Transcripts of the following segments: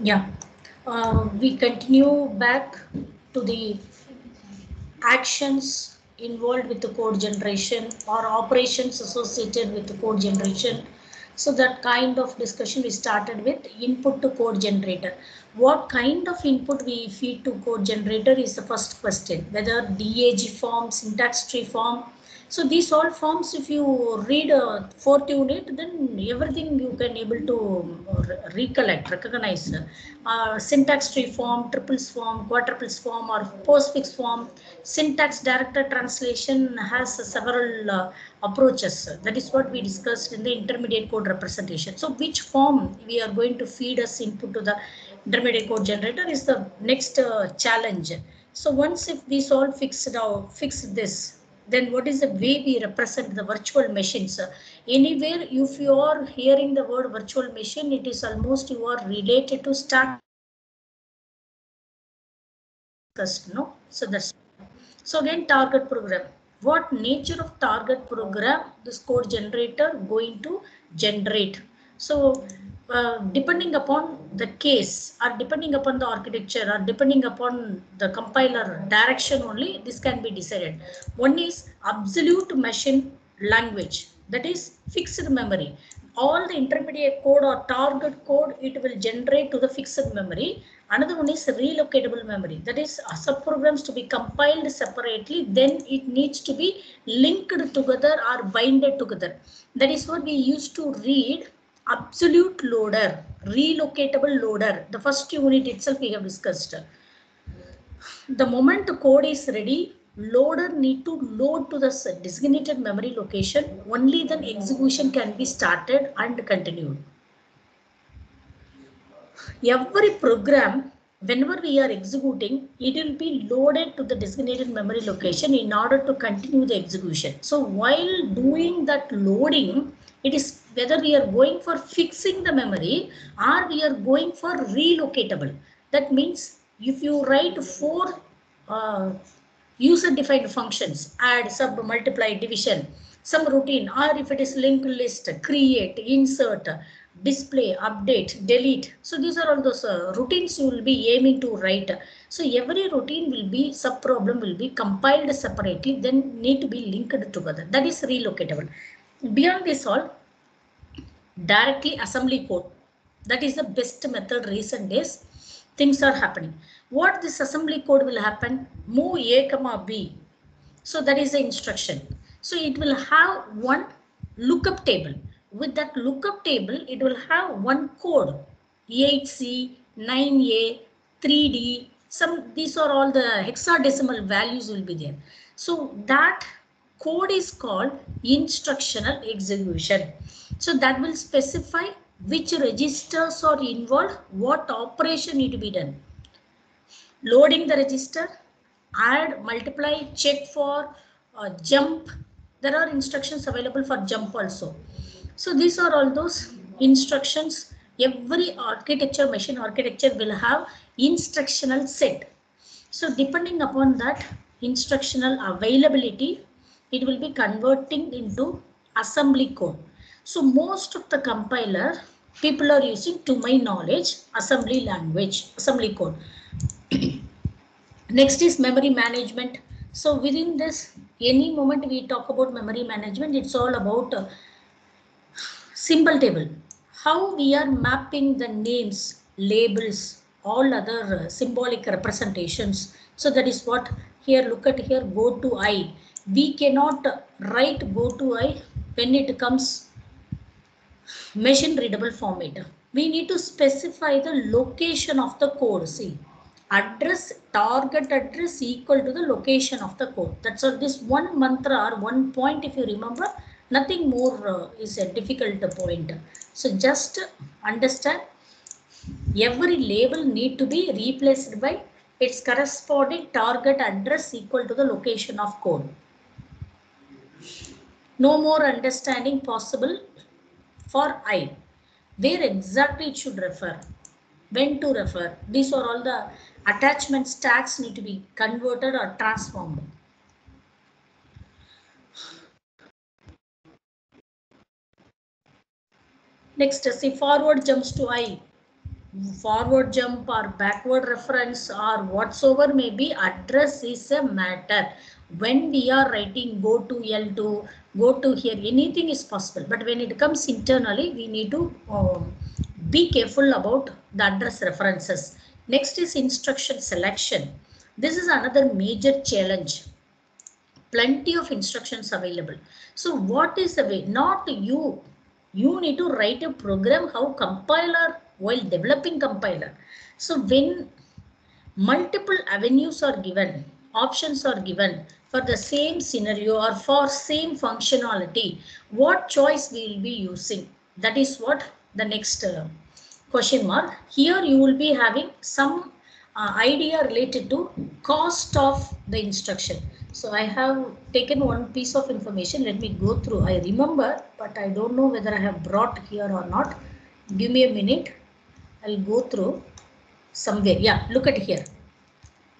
Yeah, uh, we continue back to the actions involved with the code generation or operations associated with the code generation. So that kind of discussion we started with input to code generator. What kind of input we feed to code generator is the first question, whether DAG form, syntax tree form, so these all forms, if you read a fourth unit, then everything you can able to uh, recollect, recognize. Uh, syntax tree form, triples form, quadruples form, or postfix form. Syntax directed translation has several uh, approaches. That is what we discussed in the intermediate code representation. So which form we are going to feed as input to the intermediate code generator is the next uh, challenge. So once if these all fixed out, fix this, then what is the way we represent the virtual machines? Anywhere, if you are hearing the word virtual machine, it is almost you are related to start. No, so that's so again target program. What nature of target program this code generator going to generate? So uh, depending upon the case or depending upon the architecture or depending upon the compiler direction only this can be decided. One is absolute machine language that is fixed memory. All the intermediate code or target code it will generate to the fixed memory. Another one is relocatable memory that is subprograms to be compiled separately then it needs to be linked together or binded together. That is what we used to read absolute loader, relocatable loader. The first unit itself we have discussed. The moment the code is ready, loader need to load to the designated memory location. Only then execution can be started and continued. Every program, whenever we are executing, it will be loaded to the designated memory location in order to continue the execution. So while doing that loading, it is whether we are going for fixing the memory or we are going for relocatable. That means if you write four uh, user defined functions, add, sub, multiply, division, some routine, or if it is linked list, create, insert, display, update, delete. So these are all those uh, routines you will be aiming to write. So every routine will be, sub problem will be compiled separately, then need to be linked together. That is relocatable. Beyond this all, directly assembly code. That is the best method recent days. Things are happening. What this assembly code will happen? Move A comma B. So that is the instruction. So it will have one lookup table. With that lookup table, it will have one code. 8C, 9A, 3D. Some these are all the hexadecimal values will be there. So that code is called instructional execution. So that will specify which registers are involved, what operation need to be done. Loading the register, add, multiply, check for, uh, jump. There are instructions available for jump also. So these are all those instructions. Every architecture, machine architecture will have instructional set. So depending upon that instructional availability, it will be converting into assembly code. So most of the compiler people are using to my knowledge assembly language, assembly code. Next is memory management. So within this, any moment we talk about memory management, it's all about uh, symbol table. How we are mapping the names, labels, all other uh, symbolic representations. So that is what here, look at here, go to I. We cannot write go to I when it comes machine readable format. We need to specify the location of the code. See, address, target address equal to the location of the code. That's all. This one mantra or one point, if you remember, nothing more uh, is a difficult point. So just understand every label need to be replaced by its corresponding target address equal to the location of code. No more understanding possible for I. Where exactly it should refer, when to refer. These are all the attachment stacks need to be converted or transformed. Next, see forward jumps to I. Forward jump or backward reference or whatsoever may be address is a matter. When we are writing go to L2, go to here, anything is possible. But when it comes internally, we need to um, be careful about the address references. Next is instruction selection. This is another major challenge. Plenty of instructions available. So what is the way? Not you. You need to write a program how compiler while developing compiler. So when multiple avenues are given, options are given for the same scenario or for same functionality, what choice we will be using? That is what the next uh, question mark. Here you will be having some uh, idea related to cost of the instruction. So I have taken one piece of information. Let me go through. I remember, but I don't know whether I have brought here or not. Give me a minute. I'll go through somewhere. Yeah, look at here.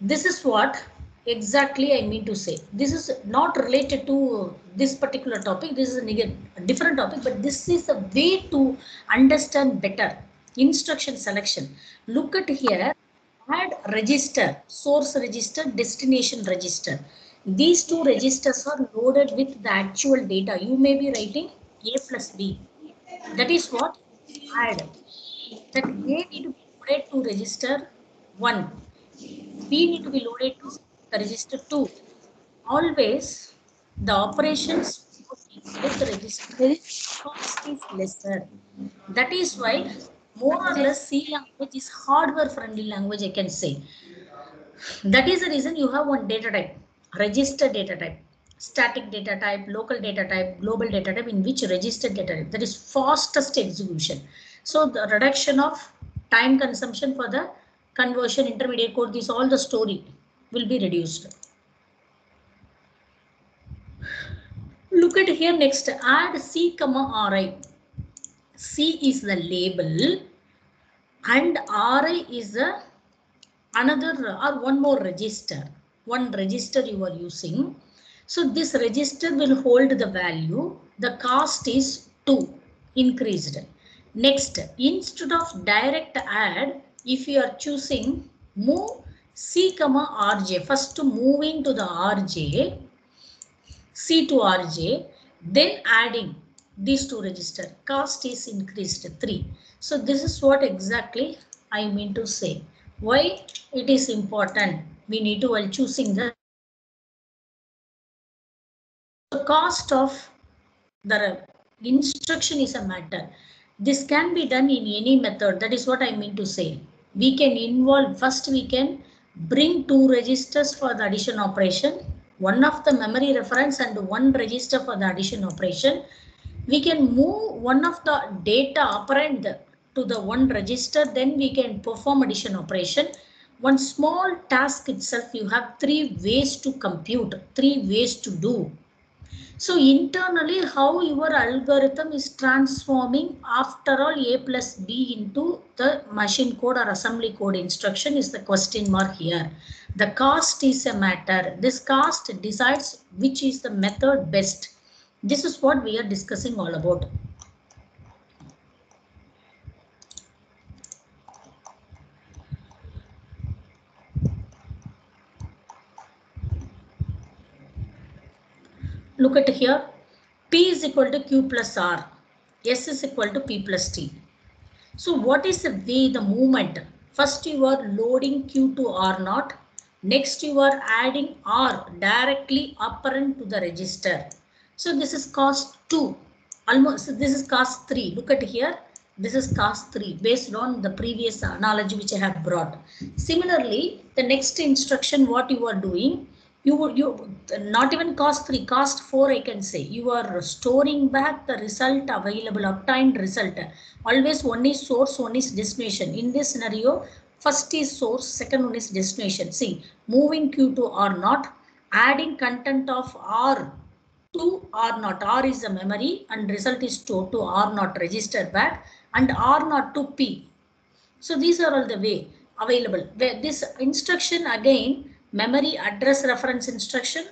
This is what exactly I mean to say. This is not related to this particular topic. This is a, different topic, but this is a way to understand better instruction selection. Look at here, add register, source register, destination register. These two registers are loaded with the actual data. You may be writing A plus B. That is what add. That A need to be loaded to register 1. B need to be loaded to register 2. Always the operations with register cost is lesser. That is why more or less C language is hardware friendly language I can say. That is the reason you have one data type, register data type, static data type, local data type, global data type in which registered data type. That is fastest execution. So the reduction of time consumption for the conversion, intermediate code, this all the story will be reduced. Look at here next, add C comma RI. C is the label and RI is the another or one more register. One register you are using. So this register will hold the value. The cost is 2 increased. Next, instead of direct add, if you are choosing move C comma RJ, first moving to the RJ, C to RJ, then adding these two register, cost is increased 3. So this is what exactly I mean to say. Why it is important? We need to while choosing the the cost of the instruction is a matter. This can be done in any method. That is what I mean to say. We can involve, first we can bring two registers for the addition operation, one of the memory reference and one register for the addition operation. We can move one of the data operand to the one register, then we can perform addition operation. One small task itself, you have three ways to compute, three ways to do. So internally, how your algorithm is transforming after all A plus B into the machine code or assembly code instruction is the question mark here. The cost is a matter. This cost decides which is the method best. This is what we are discussing all about. Look at here. P is equal to q plus r. S is equal to p plus t. So what is the way the movement first you are loading q to r naught. Next you are adding r directly operand to the register. So this is cost 2 almost this is cost 3 look at here. This is cost 3 based on the previous analogy which i have brought. Similarly the next instruction what you are doing you you not even cost 3 cost 4 i can say. You are storing back the result available obtained result. Always one is source one is destination. In this scenario first is source second one is destination. See moving q to r naught adding content of r to r naught r is the memory and result is stored to r naught register back and r naught to p. So these are all the way available. This instruction again memory address reference instruction,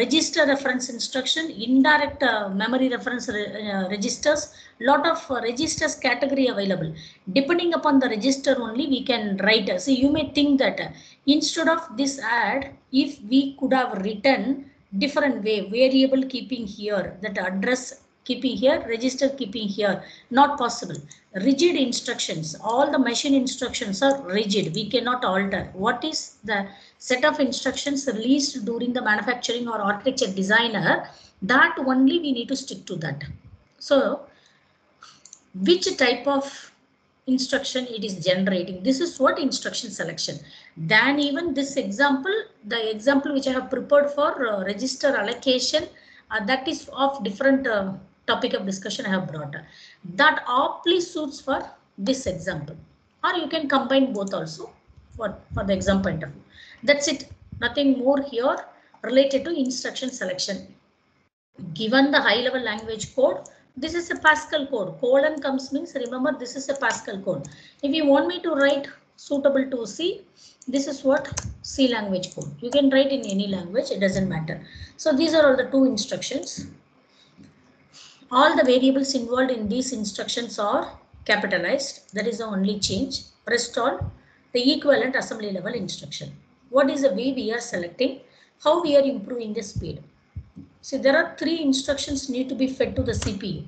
register reference instruction, indirect uh, memory reference re uh, registers, lot of uh, registers category available. Depending upon the register only we can write. So you may think that uh, instead of this add, if we could have written different way, variable keeping here, that address keeping here, register keeping here, not possible. Rigid instructions, all the machine instructions are rigid. We cannot alter. What is the set of instructions released during the manufacturing or architecture designer, that only we need to stick to that. So which type of instruction it is generating. This is what instruction selection. Then even this example, the example which I have prepared for uh, register allocation, uh, that is of different uh, topic of discussion I have brought. That aptly suits for this example. Or you can combine both also for, for the exam point of. That's it. Nothing more here related to instruction selection. Given the high level language code, this is a Pascal code. Colon comes means remember this is a Pascal code. If you want me to write suitable to C, this is what C language code. You can write in any language, it doesn't matter. So these are all the two instructions. All the variables involved in these instructions are capitalized. That is the only change. Rest all the equivalent assembly level instruction. What is the way we are selecting? How we are improving the speed? See, there are three instructions need to be fed to the CPU.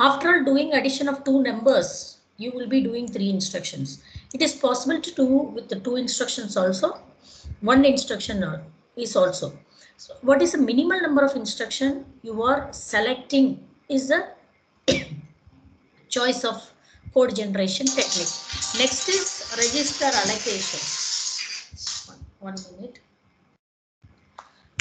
After doing addition of two numbers, you will be doing three instructions. It is possible to do with the two instructions also. One instruction is also. So what is the minimal number of instruction you are selecting is the choice of code generation technique. Next is register allocation. One, minute.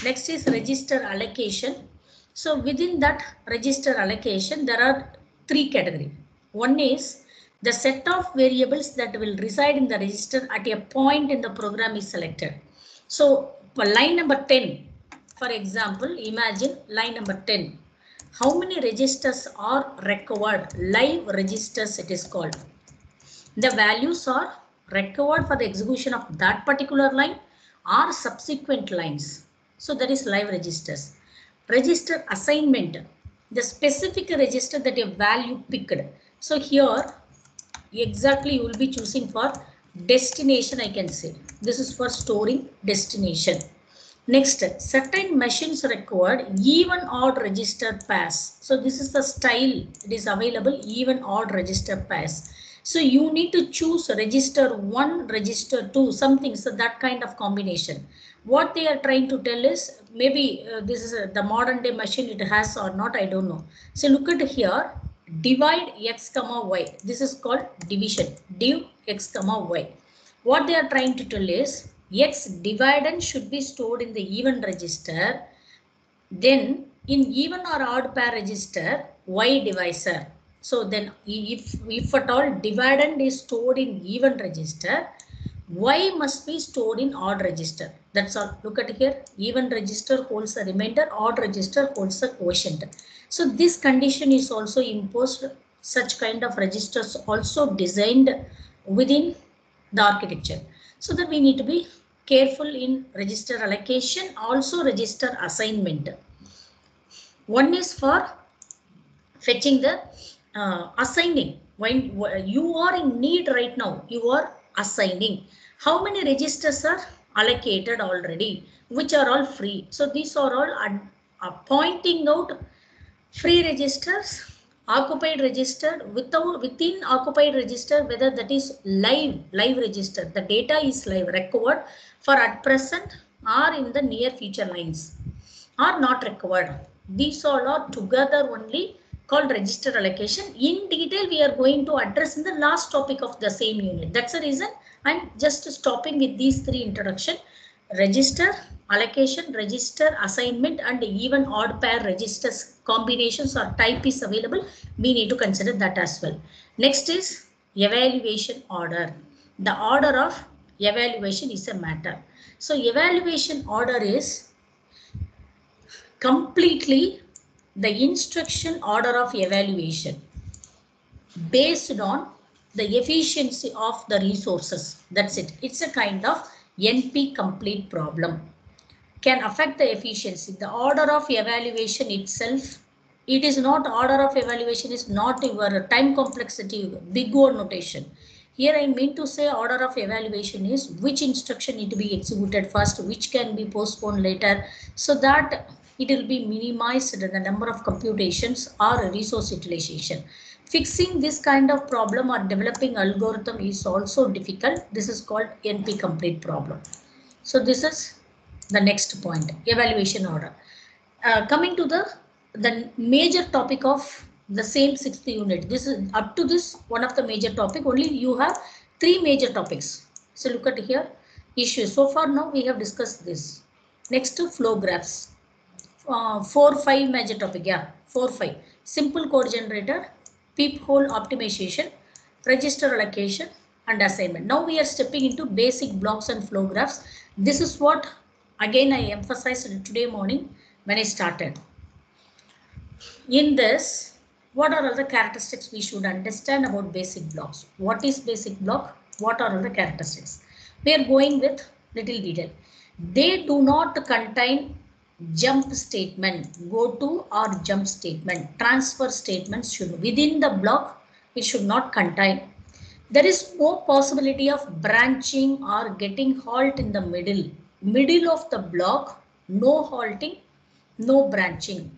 Next is register allocation. So within that register allocation, there are three categories. One is the set of variables that will reside in the register at a point in the program is selected. So for line number 10, for example, imagine line number 10. How many registers are required? Live registers it is called. The values are required for the execution of that particular line or subsequent lines. So that is live registers. Register assignment, the specific register that a value picked. So here exactly you will be choosing for destination I can say. This is for storing destination. Next, certain machines required even odd register pass. So this is the style it is available even odd register pass. So you need to choose register one, register two, something, so that kind of combination. What they are trying to tell is maybe uh, this is a, the modern day machine it has or not, I don't know. So look at here, divide x comma y. This is called division, div x comma y. What they are trying to tell is x dividend should be stored in the even register. Then in even or odd pair register, y divisor. So then if, if at all dividend is stored in even register, y must be stored in odd register. That's all. Look at here. Even register holds the remainder, odd register holds the quotient. So this condition is also imposed. Such kind of registers also designed within the architecture. So that we need to be careful in register allocation, also register assignment. One is for fetching the uh, assigning. When you are in need right now, you are assigning. How many registers are allocated already, which are all free. So these are all uh, pointing out free registers, occupied register, without within occupied register, whether that is live, live register. The data is live record for at present or in the near future lines are not required. These all are together only called register allocation. In detail, we are going to address in the last topic of the same unit. That's the reason I'm just stopping with these three introduction. Register, allocation, register, assignment and even odd pair registers combinations or type is available. We need to consider that as well. Next is evaluation order. The order of evaluation is a matter. So evaluation order is completely the instruction order of evaluation based on the efficiency of the resources. That's it. It's a kind of NP complete problem. Can affect the efficiency. The order of evaluation itself, it is not order of evaluation is not your time complexity, big O notation. Here I mean to say order of evaluation is which instruction need to be executed first, which can be postponed later, so that it will be minimized the number of computations or resource utilization. Fixing this kind of problem or developing algorithm is also difficult. This is called NP complete problem. So this is the next point, evaluation order. Uh, coming to the, the major topic of the same sixth unit. This is up to this one of the major topic. Only you have three major topics. So look at here issues. So far now we have discussed this. Next to flow graphs. Uh, four, five major topic. Yeah, four, five. Simple code generator, peephole optimization, register allocation, and assignment. Now we are stepping into basic blocks and flow graphs. This is what again I emphasized today morning when I started. In this, what are all the characteristics we should understand about basic blocks? What is basic block? What are all the characteristics? We are going with little detail. They do not contain jump statement, go to or jump statement, transfer statements should within the block, it should not contain. There is no possibility of branching or getting halt in the middle. Middle of the block, no halting, no branching.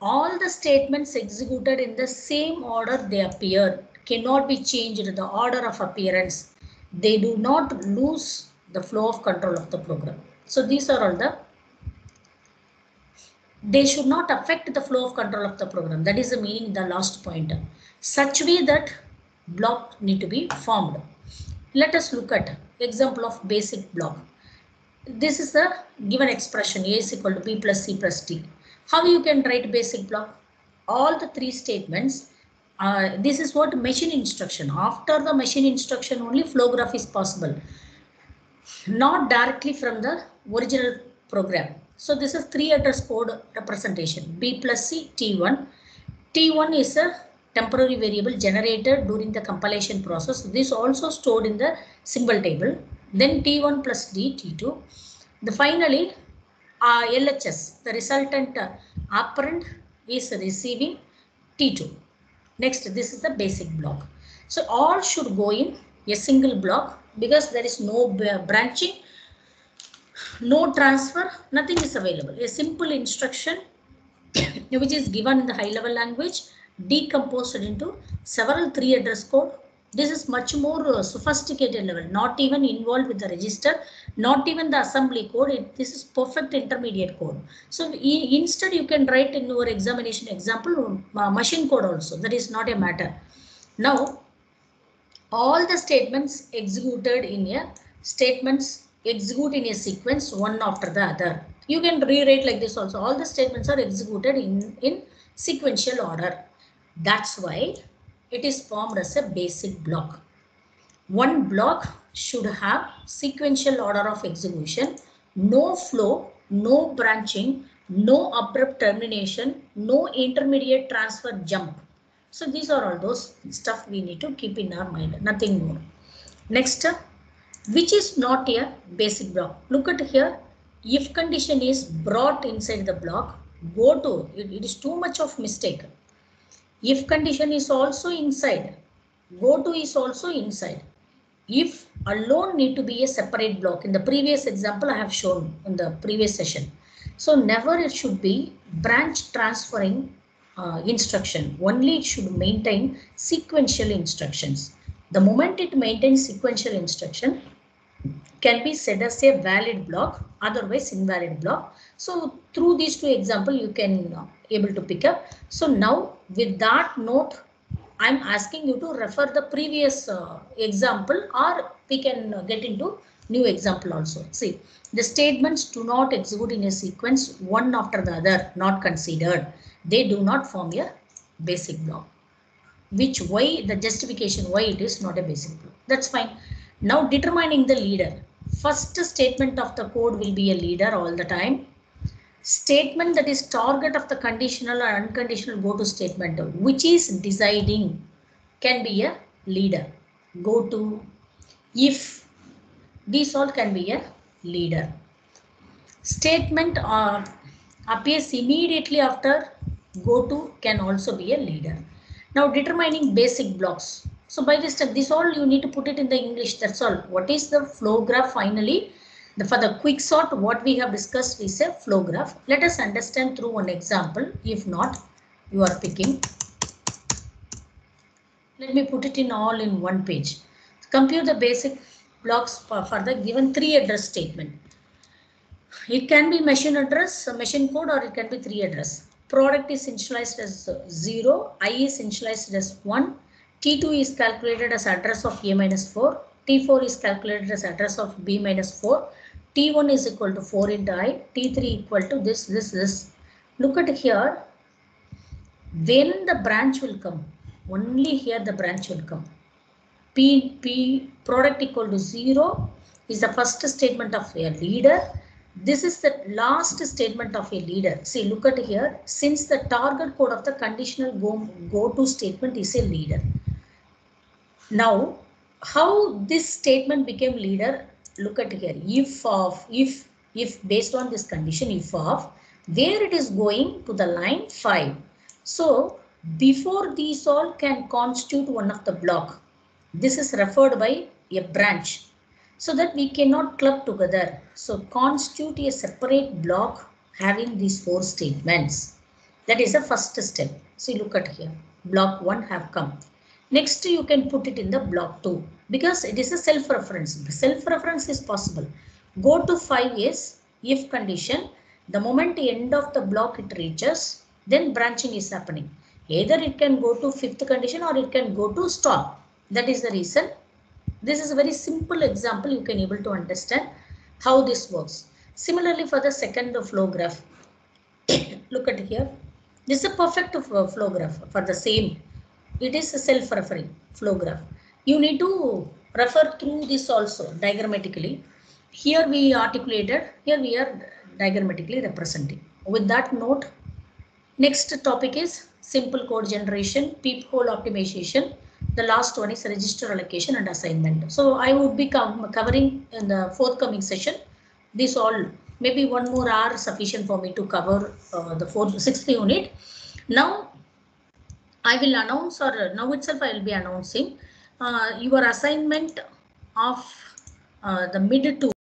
All the statements executed in the same order they appear cannot be changed the order of appearance. They do not lose the flow of control of the program. So these are all the they should not affect the flow of control of the program. That is the meaning the last point. Such way that block need to be formed. Let us look at example of basic block. This is the given expression A is equal to B plus C plus D. How you can write basic block? All the three statements. Uh, this is what machine instruction. After the machine instruction only flow graph is possible. Not directly from the original program. So this is three address code representation. B plus C T1. T1 is a temporary variable generated during the compilation process. This also stored in the symbol table. Then T1 plus D T2. The finally uh, LHS, the resultant uh, operand is receiving T2. Next, this is the basic block. So all should go in a single block because there is no branching no transfer, nothing is available. A simple instruction which is given in the high level language decomposed into several three address code. This is much more uh, sophisticated level, not even involved with the register, not even the assembly code. It, this is perfect intermediate code. So instead you can write in your examination example uh, machine code also. That is not a matter. Now all the statements executed in a statements execute in a sequence one after the other. You can rewrite like this also. All the statements are executed in, in sequential order. That's why it is formed as a basic block. One block should have sequential order of execution, no flow, no branching, no abrupt termination, no intermediate transfer jump. So these are all those stuff we need to keep in our mind, nothing more. Next, which is not a basic block. Look at here, if condition is brought inside the block, go to, it, it is too much of mistake. If condition is also inside, go to is also inside. If alone need to be a separate block. In the previous example, I have shown in the previous session. So never it should be branch transferring uh, instruction. Only it should maintain sequential instructions. The moment it maintains sequential instruction can be said as a valid block, otherwise invalid block. So through these two example, you can uh, able to pick up. So now with that note, I'm asking you to refer the previous uh, example or we can uh, get into new example also. See, the statements do not execute in a sequence one after the other, not considered. They do not form a basic block which why the justification why it is not a basic block. That's fine. Now determining the leader. First statement of the code will be a leader all the time. Statement that is target of the conditional or unconditional go to statement which is deciding can be a leader. Go to, if, these all can be a leader. Statement uh, appears immediately after go to can also be a leader. Now determining basic blocks. So by this step, this all you need to put it in the English. That's all. What is the flow graph finally? The, for the quick sort, what we have discussed is a flow graph. Let us understand through one example. If not, you are picking. Let me put it in all in one page. Compute the basic blocks for, for the given three address statement. It can be machine address, machine code, or it can be three address. Product is initialized as 0, I is initialized as 1, T2 is calculated as address of A minus 4, T4 is calculated as address of B minus 4, T1 is equal to 4 into I, T3 equal to this, this, this. Look at here, when the branch will come, only here the branch will come. P, P product equal to 0 is the first statement of a leader this is the last statement of a leader. See, look at here. Since the target code of the conditional go, go to statement is a leader. Now, how this statement became leader, look at here. If of, if, if based on this condition, if of, where it is going to the line 5. So, before these all can constitute one of the block. This is referred by a branch so that we cannot club together. So constitute a separate block having these four statements. That is the first step. See, look at here. Block 1 have come. Next, you can put it in the block 2 because it is a self-reference. Self-reference is possible. Go to 5 is if condition. The moment the end of the block it reaches, then branching is happening. Either it can go to fifth condition or it can go to stop. That is the reason this is a very simple example you can able to understand how this works. Similarly for the second flow graph, look at here. This is a perfect flow graph for the same. It is a self-referring flow graph. You need to refer through this also diagrammatically. Here we articulated, here we are diagrammatically representing. With that note, next topic is simple code generation, peephole optimization, the last one is register allocation and assignment. So I would be covering in the forthcoming session. This all maybe one more hour sufficient for me to cover uh, the fourth, sixth unit. Now I will announce or now itself I will be announcing uh, your assignment of uh, the mid to